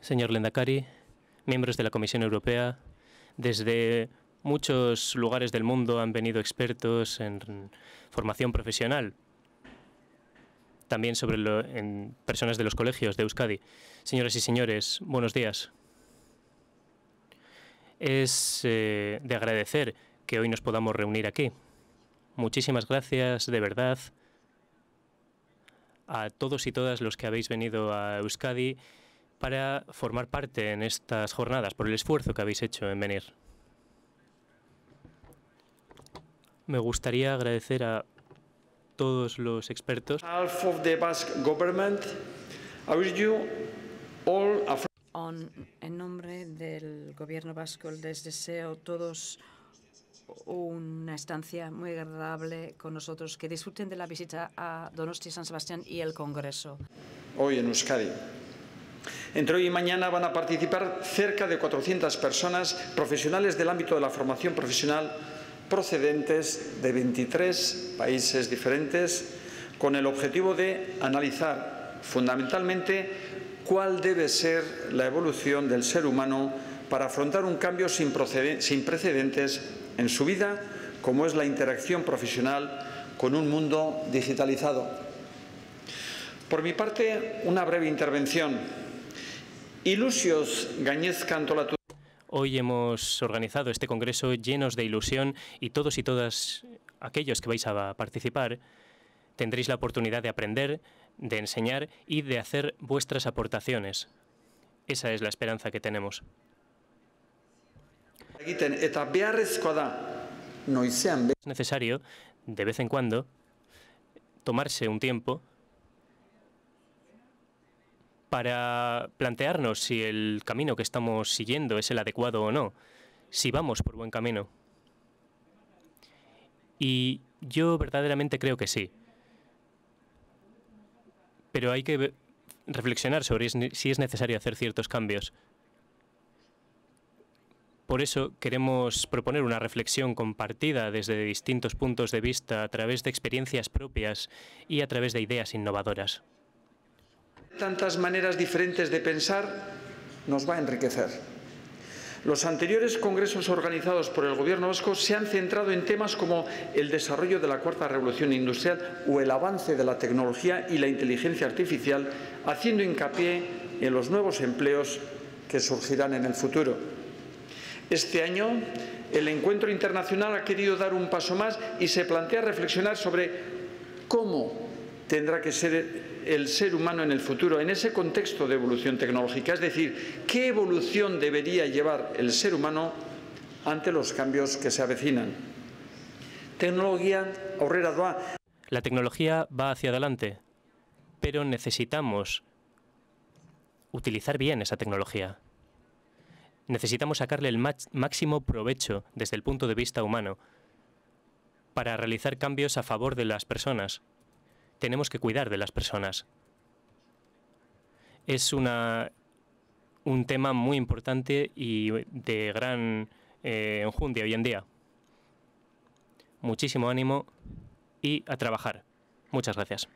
Señor Lendakari, miembros de la Comisión Europea, desde muchos lugares del mundo han venido expertos en formación profesional, también sobre lo, en personas de los colegios de Euskadi. Señoras y señores, buenos días. Es eh, de agradecer que hoy nos podamos reunir aquí. Muchísimas gracias, de verdad, a todos y todas los que habéis venido a Euskadi para formar parte en estas jornadas, por el esfuerzo que habéis hecho en venir. Me gustaría agradecer a todos los expertos. en nombre del gobierno vasco les deseo todos una estancia muy agradable con nosotros, que disfruten de la visita a Donosti San Sebastián y el Congreso. Hoy en Euskadi. Entre hoy y mañana van a participar cerca de 400 personas profesionales del ámbito de la formación profesional procedentes de 23 países diferentes con el objetivo de analizar fundamentalmente cuál debe ser la evolución del ser humano para afrontar un cambio sin, sin precedentes en su vida, como es la interacción profesional con un mundo digitalizado. Por mi parte, una breve intervención. Ilusios gañezka antolatu Hoy hemos organizado este congreso llenos de ilusión y todos y todas aquellos que vais a participar tendréis la oportunidad de aprender, de enseñar y de hacer vuestras aportaciones. Esa es la esperanza que tenemos. Es necesario, de vez en cuando, tomarse un tiempo para plantearnos si el camino que estamos siguiendo es el adecuado o no, si vamos por buen camino. Y yo verdaderamente creo que sí. Pero hay que reflexionar sobre si es necesario hacer ciertos cambios. Por eso queremos proponer una reflexión compartida desde distintos puntos de vista a través de experiencias propias y a través de ideas innovadoras tantas maneras diferentes de pensar nos va a enriquecer. Los anteriores congresos organizados por el Gobierno vasco se han centrado en temas como el desarrollo de la cuarta revolución industrial o el avance de la tecnología y la inteligencia artificial, haciendo hincapié en los nuevos empleos que surgirán en el futuro. Este año, el encuentro internacional ha querido dar un paso más y se plantea reflexionar sobre cómo tendrá que ser el ser humano en el futuro, en ese contexto de evolución tecnológica. Es decir, qué evolución debería llevar el ser humano ante los cambios que se avecinan. Tecnología. La tecnología va hacia adelante, pero necesitamos utilizar bien esa tecnología. Necesitamos sacarle el máximo provecho desde el punto de vista humano para realizar cambios a favor de las personas, tenemos que cuidar de las personas. Es una, un tema muy importante y de gran eh, enjundia hoy en día. Muchísimo ánimo y a trabajar. Muchas gracias.